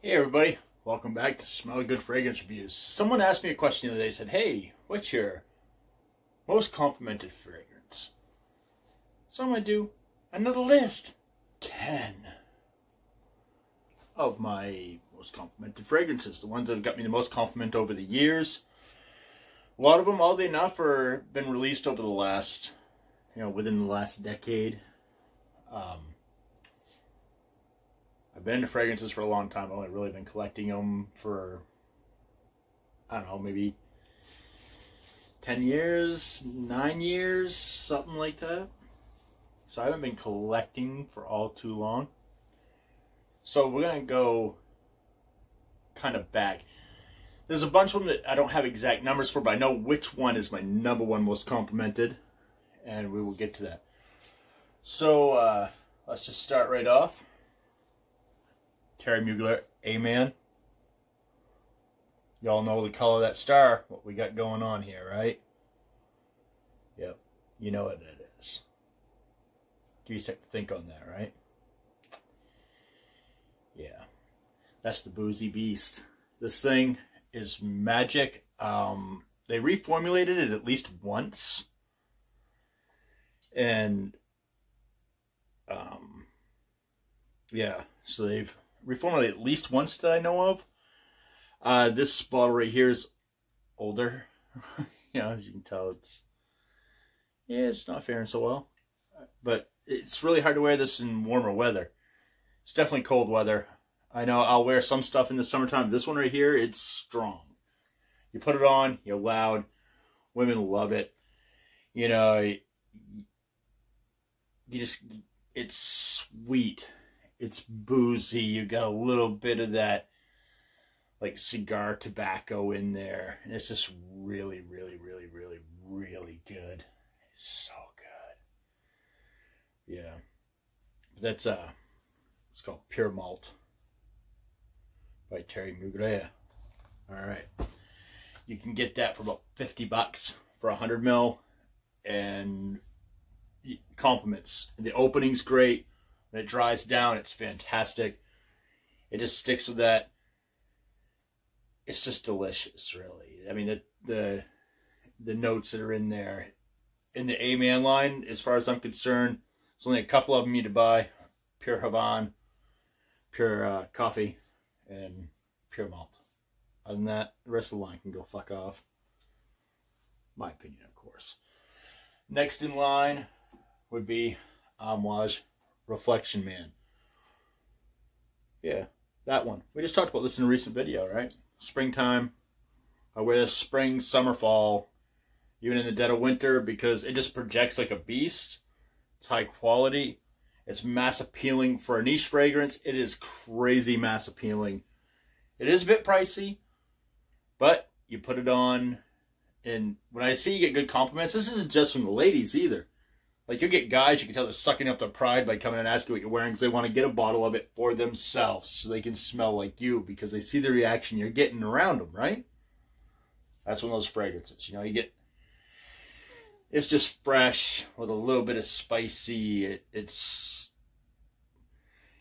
Hey everybody, welcome back to Smell Good Fragrance Reviews. Someone asked me a question the other day, said, hey, what's your most complimented fragrance? So I'm going to do another list. 10 of my most complimented fragrances. The ones that have got me the most compliment over the years. A lot of them, oddly enough, are been released over the last, you know, within the last decade. Um, been into fragrances for a long time. I've only really been collecting them for, I don't know, maybe 10 years, 9 years, something like that. So I haven't been collecting for all too long. So we're going to go kind of back. There's a bunch of them that I don't have exact numbers for, but I know which one is my number one most complimented. And we will get to that. So uh, let's just start right off. Thierry Mugler, Amen. Y'all know the color of that star, what we got going on here, right? Yep, you know what it is. Give you a sec to think on that, right? Yeah, that's the Boozy Beast. This thing is magic. Um, they reformulated it at least once. And, um, yeah, so they've reformulated at least once that I know of. Uh, this bottle right here is older. you know, as you can tell, it's yeah, it's not faring so well. But it's really hard to wear this in warmer weather. It's definitely cold weather. I know I'll wear some stuff in the summertime. This one right here, it's strong. You put it on, you're loud. Women love it. You know, you just, it's sweet it's boozy. You got a little bit of that like cigar tobacco in there. And it's just really, really, really, really, really good. It's so good. Yeah. But that's uh it's called Pure Malt by Terry Mugler. Alright. You can get that for about 50 bucks for a 100 mil and compliments. The opening's great when it dries down, it's fantastic. It just sticks with that. It's just delicious, really. I mean, the the the notes that are in there in the A Man line, as far as I'm concerned, there's only a couple of them you need to buy: pure Havana, pure uh, coffee, and pure malt. Other than that, the rest of the line can go fuck off. My opinion, of course. Next in line would be Amouage Reflection Man. Yeah, that one. We just talked about this in a recent video, right? Springtime. I wear this spring, summer, fall, even in the dead of winter because it just projects like a beast. It's high quality. It's mass appealing for a niche fragrance. It is crazy mass appealing. It is a bit pricey, but you put it on, and when I see you get good compliments, this isn't just from the ladies either. Like you get guys, you can tell they're sucking up their pride by coming and asking what you're wearing because they want to get a bottle of it for themselves so they can smell like you because they see the reaction you're getting around them, right? That's one of those fragrances. You know, you get it's just fresh with a little bit of spicy. It, it's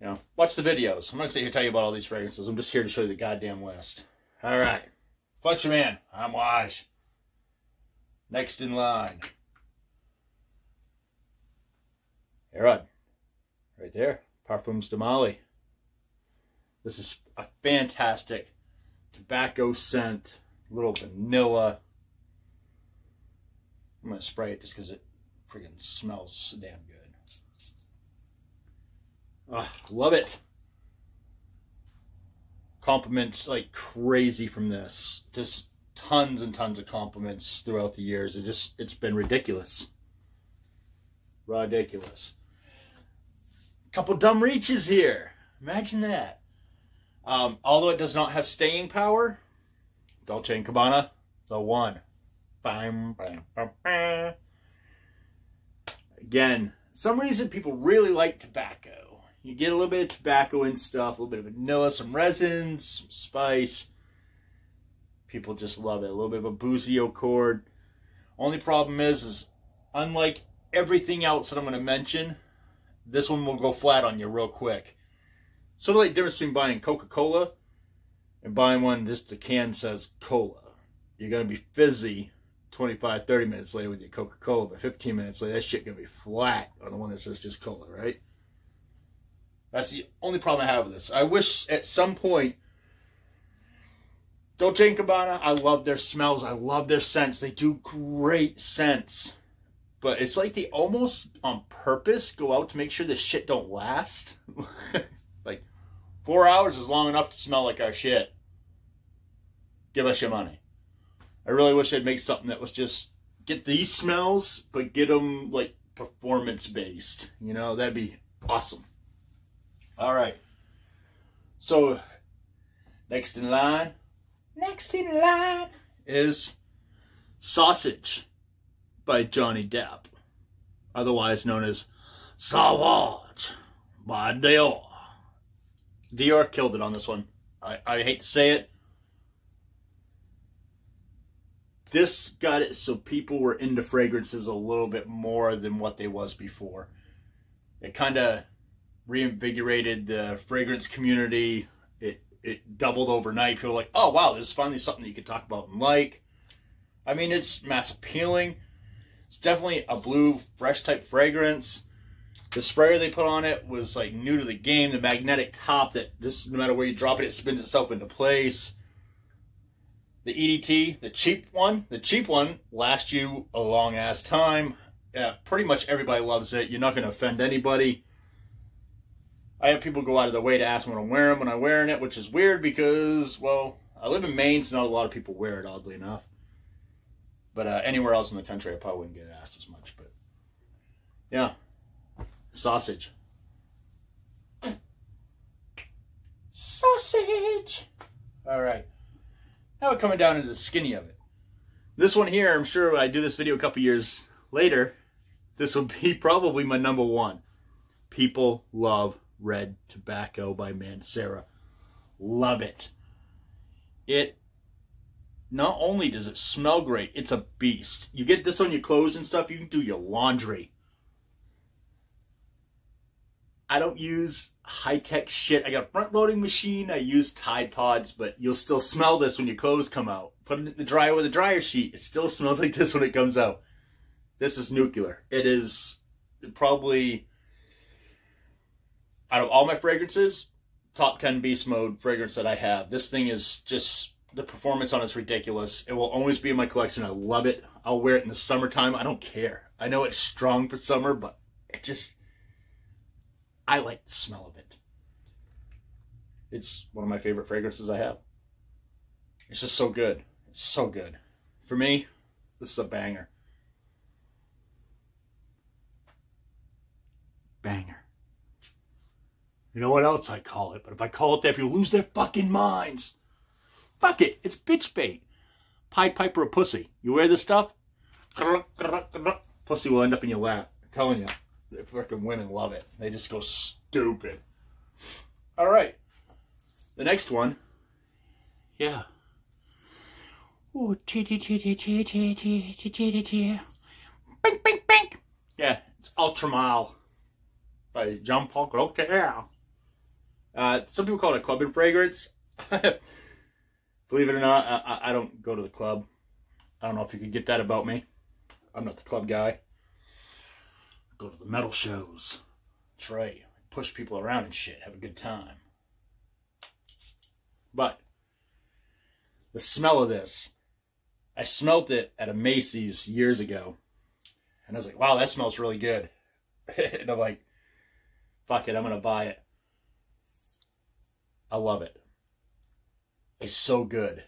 you know, watch the videos. I'm not going to sit here tell you about all these fragrances. I'm just here to show you the goddamn list. All right, Reflection Man, Amouage. Next in line. Herod, right there, Parfums de Marly. This is a fantastic tobacco scent, little vanilla. I'm going to spray it just because it freaking smells so damn good. Oh, love it. Compliments like crazy from this. Just tons and tons of compliments throughout the years. It just, it's been ridiculous. Ridiculous couple dumb reaches here. Imagine that. Um, although it does not have staying power, Dolce & Gabbana, the one. Bam, bam, bam, bam. Again, some reason people really like tobacco. You get a little bit of tobacco and stuff, a little bit of vanilla, some resins, some spice. People just love it. A little bit of a boozy accord. Only problem is, is unlike everything else that I'm going to mention, this one will go flat on you real quick. Sort of like the difference between buying Coca-Cola and buying one, just the can says cola. You're going to be fizzy 25, 30 minutes later with your Coca Cola, but 15 minutes later, that shit going to be flat on the one that says just cola, right? That's the only problem I have with this. I wish at some point, Dolce & Gabbana, I love their smells. I love their scents. They do great scents. But it's like they almost on purpose go out to make sure this shit don't last. like, four hours is long enough to smell like our shit. Give us your money. I really wish they'd make something that was just get these smells, but get them like performance based. You know, that'd be awesome. All right. So, next in line, next in line is Sausage by Johnny Depp, otherwise known as Savage by Dior. Dior killed it on this one. I, I hate to say it. This got it so people were into fragrances a little bit more than what they was before. It kind of reinvigorated the fragrance community. It it doubled overnight. People were like, oh wow, this is finally something that you can talk about and like. I mean, it's mass appealing. It's definitely a blue, fresh type fragrance. The sprayer they put on it was like new to the game. The magnetic top that just no matter where you drop it, it spins itself into place. The EDT, the cheap one, the cheap one lasts you a long ass time. Yeah, pretty much everybody loves it. You're not going to offend anybody. I have people go out of their way to ask me when I'm wearing when I'm wearing it, which is weird because, well, I live in Maine, so not a lot of people wear it, oddly enough. But uh, anywhere else in the country, I probably wouldn't get asked as much. But yeah, sausage. Sausage. All right. Now we're coming down to the skinny of it. This one here, I'm sure when I do this video a couple years later, this will be probably my number one. People love Red Tobacco by Mancera. Love it. It not only does it smell great, it's a beast. You get this on your clothes and stuff, you can do your laundry. I don't use high-tech shit. I got a front-loading machine. I use Tide Pods, but you'll still smell this when your clothes come out. Put it in the dryer with a dryer sheet. It still smells like this when it comes out. This is nuclear. It is probably, out of all my fragrances, top 10 beast mode fragrance that I have. This thing is just the performance on it's ridiculous. It will always be in my collection. I love it. I'll wear it in the summertime. I don't care. I know it's strong for summer, but it just, I like the smell of it. It's one of my favorite fragrances I have. It's just so good. It's so good. For me, this is a banger. Banger. You know what else I call it? But if I call it that, people lose their fucking minds. Fuck it. It's bitch bait. Pied Piper a pussy. You wear this stuff? Pussy will end up in your lap. I'm telling you. The fucking women love it. They just go stupid. All right. The next one. Yeah. Ooh, chitty chitty chitty chitty chitty chitty. Bink bink bink. Yeah, it's Ultra Male by Jean Paul Gaultier. Uh, some people call it a clubbing fragrance. Believe it or not, I, I don't go to the club. I don't know if you could get that about me. I'm not the club guy. Go to the metal shows. That's right. Push people around and shit. Have a good time. But the smell of this, I smelt it at a Macy's years ago. And I was like, wow, that smells really good. and I'm like, fuck it, I'm going to buy it. I love it is so good.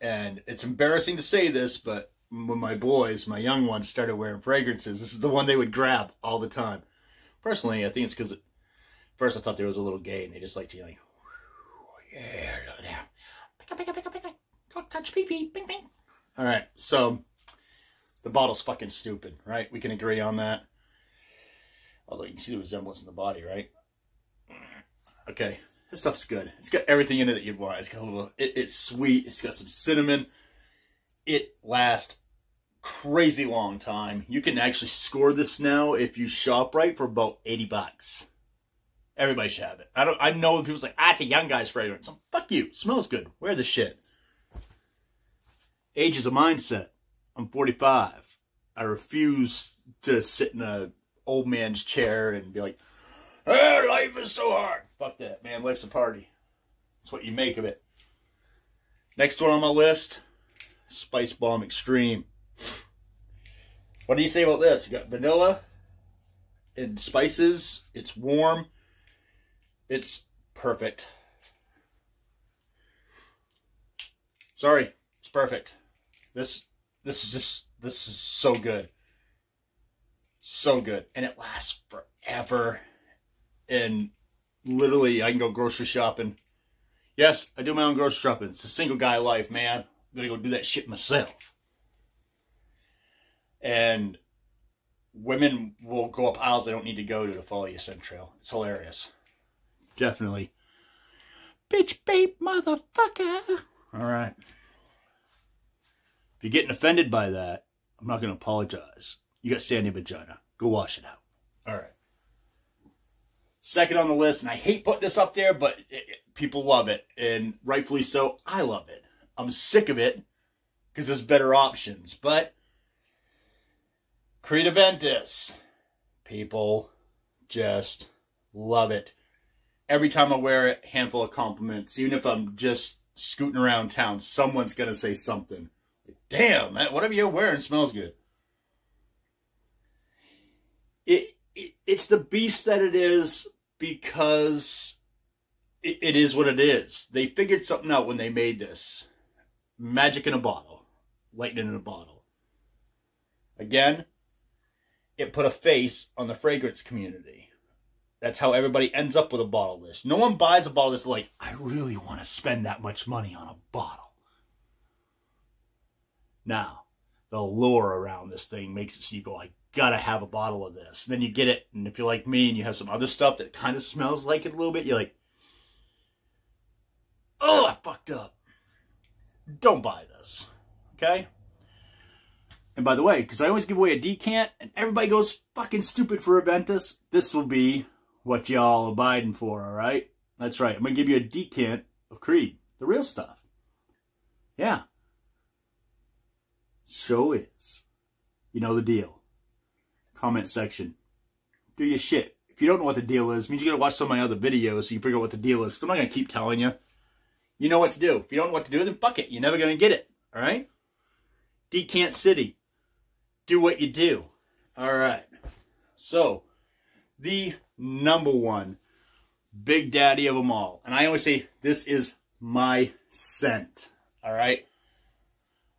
And it's embarrassing to say this, but when my boys, my young ones, started wearing fragrances, this is the one they would grab all the time. Personally, I think it's because first I thought there was a little gay, and they just like to like, yeah, yeah, pick up, pick up, pick up, pick up, touch pee pee, bing bing. All right, so the bottle's fucking stupid, right? We can agree on that. Although you can see the resemblance in the body, right? Okay, this stuff's good. It's got everything in it that you'd want. It's got a little, it, it's sweet. It's got some cinnamon. It lasts crazy long time. You can actually score this now if you shop right for about 80 bucks. Everybody should have it. I don't. I know people's like, ah, it's a young guy's fragrance. So, fuck you. Smells good. Wear the shit. Age is a mindset. I'm 45. I refuse to sit in a old man's chair and be like, oh, life is so hard. Fuck that, man. Life's a party. That's what you make of it. Next one on my list, Spice Bomb Extreme. What do you say about this? You got vanilla and spices. It's warm. It's perfect. Sorry, it's perfect. This this is just this is so good. So good. And it lasts forever. And literally I can go grocery shopping. Yes, I do my own grocery shopping. It's a single guy life, man. I'm gonna go do that shit myself. And women will go up aisles they don't need to go to to follow your scent trail. It's hilarious. Definitely. Bitch babe motherfucker. Alright. If you're getting offended by that, I'm not going to apologize. You got sandy vagina. Go wash it out. All right. Second on the list, and I hate putting this up there, but it, it, people love it, and rightfully so. I love it. I'm sick of it because there's better options. But Creed people just love it. Every time I wear it, handful of compliments. Even if I'm just scooting around town, someone's gonna say something damn, man, whatever you're wearing smells good. It, it it's the beast that it is because it, it is what it is. They figured something out when they made this. Magic in a bottle. Lightning in a bottle. Again, it put a face on the fragrance community. That's how everybody ends up with a bottle this. No one buys a bottle this like, I really want to spend that much money on a bottle. Now, the lure around this thing makes it so you go, I gotta have a bottle of this. And then you get it, and if you're like me and you have some other stuff that kind of smells like it a little bit, you're like, oh, I fucked up. Don't buy this. Okay? And by the way, because I always give away a decant, and everybody goes fucking stupid for Aventus, this will be what y'all abiding for, alright? That's right. I'm going to give you a decant of Creed. The real stuff. Yeah. Show is. You know the deal. Comment section. Do your shit. If you don't know what the deal is, means you gotta watch some of my other videos so you figure out what the deal is. I'm not gonna keep telling you. You know what to do. If you don't know what to do, then fuck it. You're never gonna get it. Alright? Decant City. Do what you do. Alright. So, the number one big daddy of them all. And I always say, this is my scent. Alright?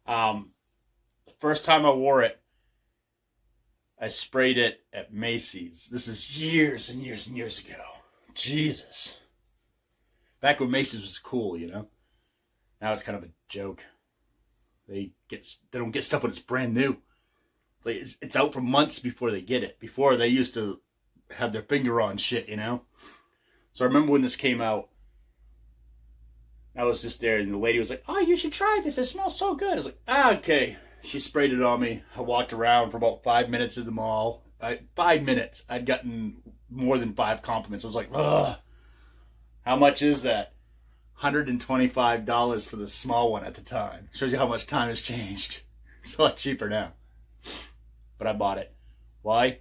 Um, First time I wore it, I sprayed it at Macy's. This is years and years and years ago. Jesus. Back when Macy's was cool, you know? Now it's kind of a joke. They get they don't get stuff when it's brand new. It's, like it's, it's out for months before they get it. Before they used to have their finger on shit, you know? So I remember when this came out, I was just there and the lady was like, oh, you should try this. It smells so good. I was like, ah, okay. She sprayed it on me. I walked around for about five minutes in the mall. I, five minutes. I'd gotten more than five compliments. I was like, ugh. How much is that? $125 for the small one at the time. Shows you how much time has changed. It's a lot cheaper now. But I bought it. Why?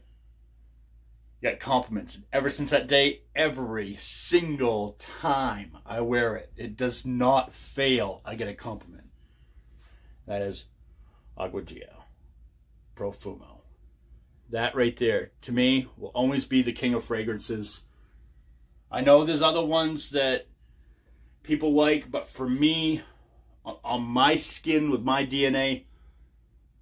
You got compliments. Ever since that day, every single time I wear it, it does not fail. I get a compliment. That is Acqua Gio, Profumo. That right there, to me, will always be the king of fragrances. I know there's other ones that people like, but for me, on my skin with my DNA,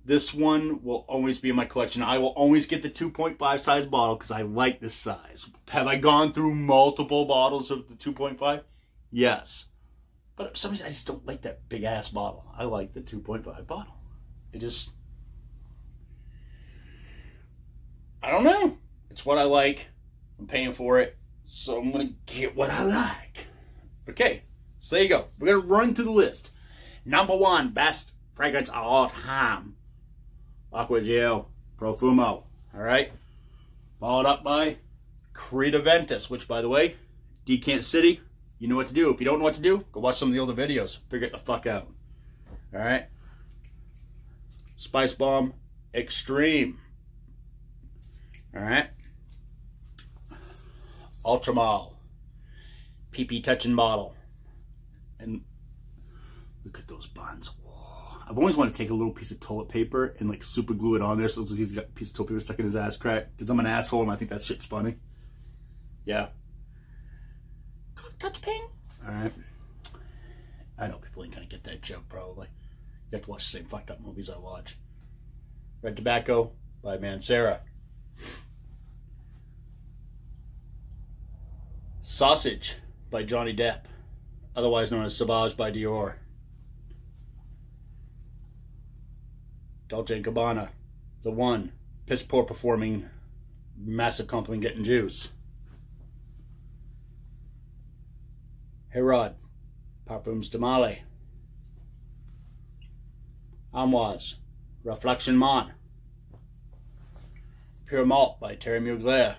this one will always be in my collection. I will always get the 2.5 size bottle because I like this size. Have I gone through multiple bottles of the 2.5? Yes. But some reason, I just don't like that big ass bottle. I like the 2.5 bottle. It just, I don't know. It's what I like. I'm paying for it. So I'm going to get what I like. Okay, so there you go. We're going to run through the list. Number one, best fragrance of all time. Acqua Gio Profumo. All right. Followed up by Creed Aventus, which, by the way, Decant City, you know what to do. If you don't know what to do, go watch some of the older videos. Figure it the fuck out. All right? Spice Bomb Extreme. All right? Ultra Male. PP touching bottle. And look at those buns. I've always wanted to take a little piece of toilet paper and like super glue it on there so he's got a piece of toilet paper stuck in his ass crack. Because I'm an asshole and I think that shit's funny. Yeah. Touch ping. Alright. I know people ain't gonna get that joke probably. You have to watch the same fucked up movies I watch. Red Tobacco by Mancera. Sausage by Johnny Depp, otherwise known as Sauvage by Dior. Dolce & Gabbana, The One, piss poor performing, massive compliment getting juice. Herod, Parfums de Marly. Amouage, Reflection Man. Pure Malt by Terry Mugler,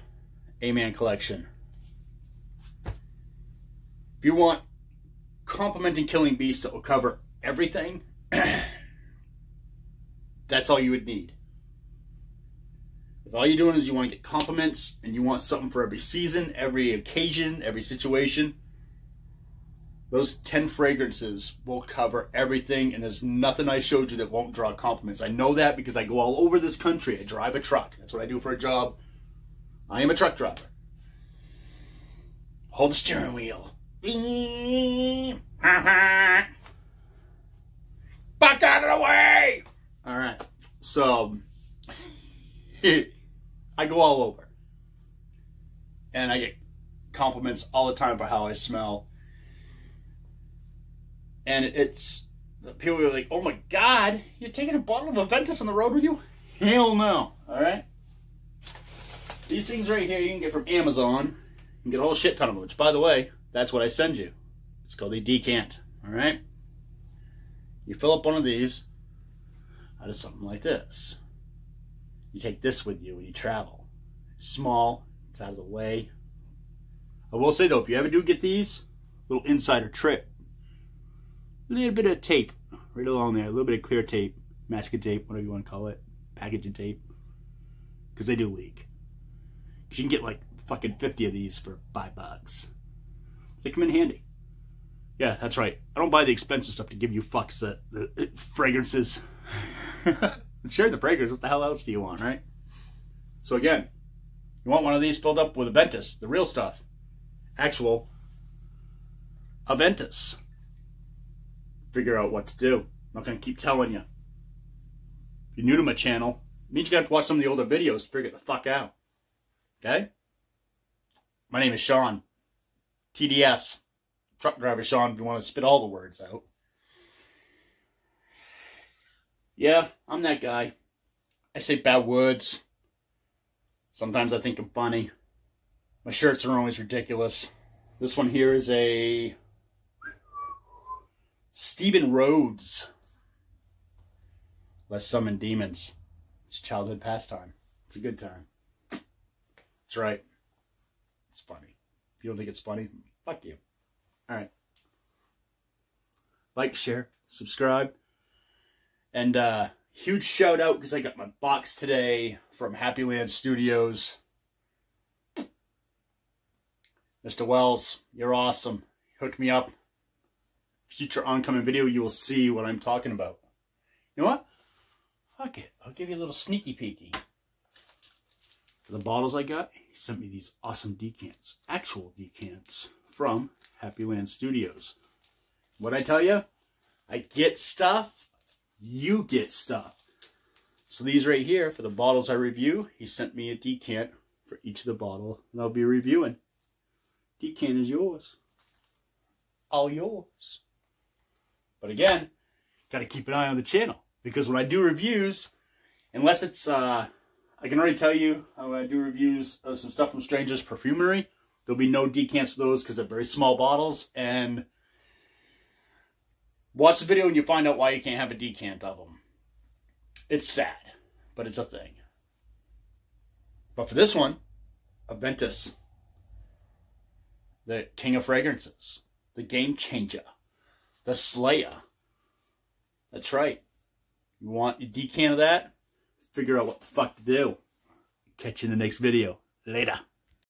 A-Man Collection. If you want complimenting killing beasts that will cover everything, that's all you would need. If all you're doing is you want to get compliments and you want something for every season, every occasion, every situation, those 10 fragrances will cover everything, and there's nothing I showed you that won't draw compliments. I know that because I go all over this country. I drive a truck. That's what I do for a job. I am a truck driver. Hold the steering wheel. Back out of the way! All right. So, I go all over. And I get compliments all the time for how I smell and it's the people are like, "Oh my God, you're taking a bottle of Aventus on the road with you?" Hell no! All right. These things right here you can get from Amazon. You can get a whole shit ton of them. Which, by the way, that's what I send you. It's called a decant. All right. You fill up one of these out of something like this. You take this with you when you travel. It's small. It's out of the way. I will say though, if you ever do get these, little insider trick little bit of tape right along there, a little bit of clear tape, masking tape, whatever you want to call it, packaging tape, because they do leak. Because you can get like fucking 50 of these for five bucks. They come in handy. Yeah, that's right. I don't buy the expensive stuff to give you fucks the, the fragrances. Share the fragrance. What the hell else do you want, right? So again, you want one of these filled up with Aventus, the real stuff. Actual Aventus figure out what to do. I'm not going to keep telling you. If you're new to my channel, it means you got to watch some of the older videos to figure the fuck out. Okay? My name is Sean. TDS. Truck driver Sean, if you want to spit all the words out. Yeah, I'm that guy. I say bad words. Sometimes I think I'm funny. My shirts are always ridiculous. This one here is a Steven Rhodes. Let's summon demons. It's childhood pastime. It's a good time. That's right. It's funny. If you don't think it's funny, fuck you. All right. Like, share, subscribe. And uh huge shout out because I got my box today from Happy Land Studios. Mr. Wells, you're awesome. Hook me up future oncoming video, you will see what I'm talking about. You know what? Fuck it. I'll give you a little sneaky peeky. For the bottles I got, he sent me these awesome decants. Actual decants from Happy Land Studios. What I tell you? I get stuff, you get stuff. So these right here, for the bottles I review, he sent me a decant for each of the bottle and I'll be reviewing. Decant is yours. All yours. But again, got to keep an eye on the channel because when I do reviews, unless it's, uh, I can already tell you uh, do reviews of some stuff from Strangers Perfumery, there'll be no decants for those because they're very small bottles. And watch the video and you find out why you can't have a decant of them. It's sad, but it's a thing. But for this one, Aventus the king of fragrances, the game changer, the slayer. That's right. You want a decant of that? Figure out what the fuck to do. Catch you in the next video. Later.